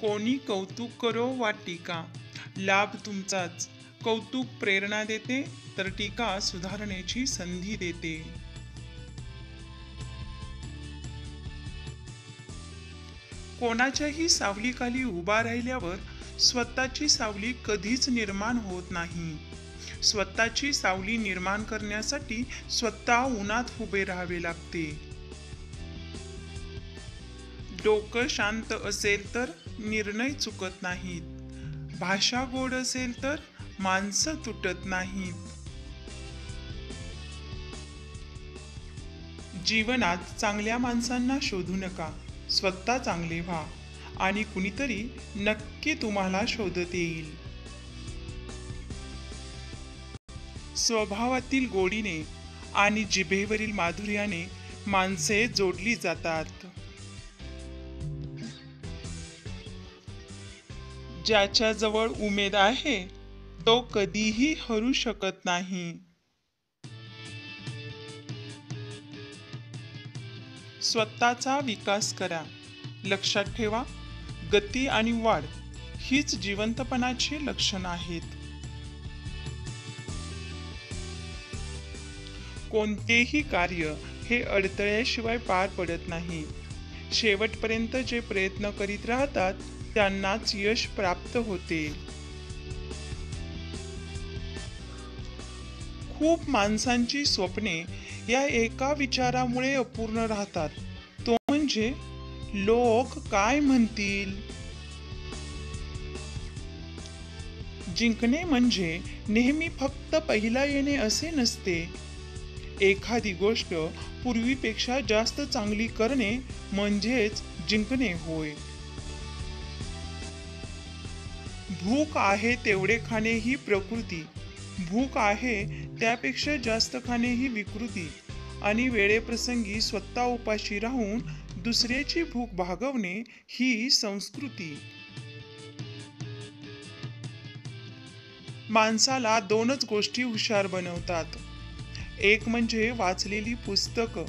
कोणी कौतुक करो वा टीका? लाभ तुमचाच. कौतुक प्रेरणा देते तर टीका सुधारण्याची संधी देते. कोणाच्याही सावलीखाली उभा राहिल्यावर स्वतःची सावली कधीच निर्माण होत नाही. स्वतःची सावली निर्माण करण्यासाठी स्वतः उन्हात उभे राहावे लागते. डोकं शांत असेल तर निर्णय चुकत नाहीत. भाषा गोड असेल तर माणसं तुटत नाहीत. जीवनात चांगल्या माणसांना शोधू नका स्वतः चांगले व्हा आणि कुणीतरी नक्की तुम्हाला शोधत येईल. स्वभावातील गोडीने आणि जिभेवरील माधुर्याने माणसे जोडली जातात. ज्याच्याजवळ उमेद आहे तो कधीही हरू शकत नाही. स्वतःचा विकास करा. लक्षात ठेवा गती आणि वाढ हीच जिवंतपणाची लक्षणं आहेत. कोणतेही कार्य हे अडथळ्याशिवाय पार पडत नाही. शेवटपर्यंत जे प्रयत्न करीत राहतात त्यांनाच यश प्राप्त होते. खूप माणसांची स्वप्ने या एका विचारामुळे अपूर्ण राहतात. तो म्हणजे लोक काय म्हणतील? जिंकणे म्हणजे नेहमी फक्त पहिला येणे असे नसते. एखादी गोष्ट पूर्वीपेक्षा जास्त चांगली करणे म्हणजेच जिंकणे होय. भूक आहे तेवढे खाणे ही प्रकृती. भूक आहे त्यापेक्षा जास्त खाणे ही विकृती. आणि वेळेप्रसंगी स्वतः उपाशी राहून दुसऱ्याची भूक भागवणे ही संस्कृती. माणसाला दोनच गोष्टी हुशार बनवतात. एक म्हणजे वाचलेली पुस्तकं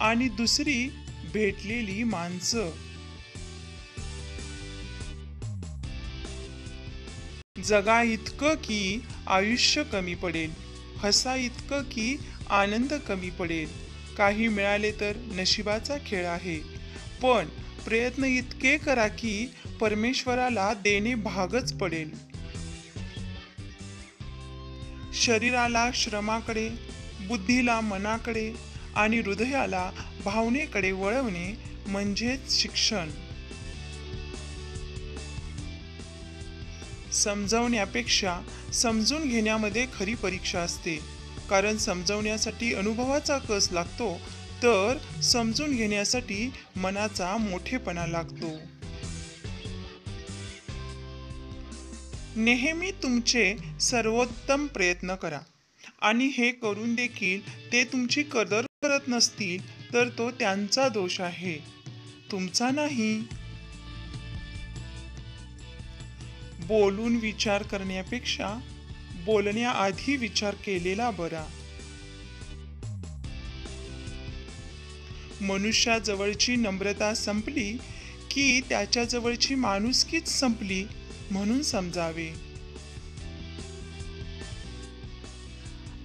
आणि दुसरी भेटलेली माणसं. जगा इतकं की आयुष्य कमी पडेल. हसा इतकं की आनंद कमी पडेल. काही मिळाले तर नशिबाचा खेळ आहे. पण प्रयत्न इतके करा की परमेश्वराला देणे भागच पडेल. शरीराला श्रमाकडे बुद्धीला मनाकडे आणि हृदयाला भावनेकडे वळवणे म्हणजेच शिक्षण. समजवण्यापेक्षा समजून घेण्यामध्ये खरी परीक्षा असते. कारण समजवण्यासाठी अनुभवाचा कस लागतो तर समजून घेण्यासाठी मनाचा मोठेपणा लागतो. नेहमी तुमचे सर्वोत्तम प्रयत्न करा. आणि हे करून देखील ते तुमची कदर करत नसतील तर तो त्यांचा दोष आहे. तुमचा नाही. बोलून विचार करण्यापेक्षा बोलण्याआधी विचार केलेला बरा. मनुष्याजवळची नम्रता संपली की त्याच्याजवळची माणुसकीच संपली म्हणून समजावे.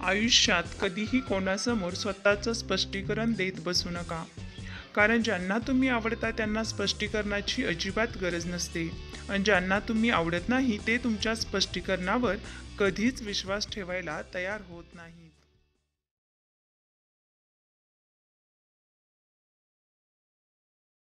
आयुष्यात कधीही कोणासमोर स्वतःचं स्पष्टीकरण देत बसू नका. कारण ज्यांना तुम्ही आवडता त्यांना स्पष्टीकरणाची अजिबात गरज नसते. आणि ज्यांना तुम्ही आवडत नाही ते तुमच्या स्पष्टीकरणावर कधीच विश्वास ठेवायला तयार होत नाहीत.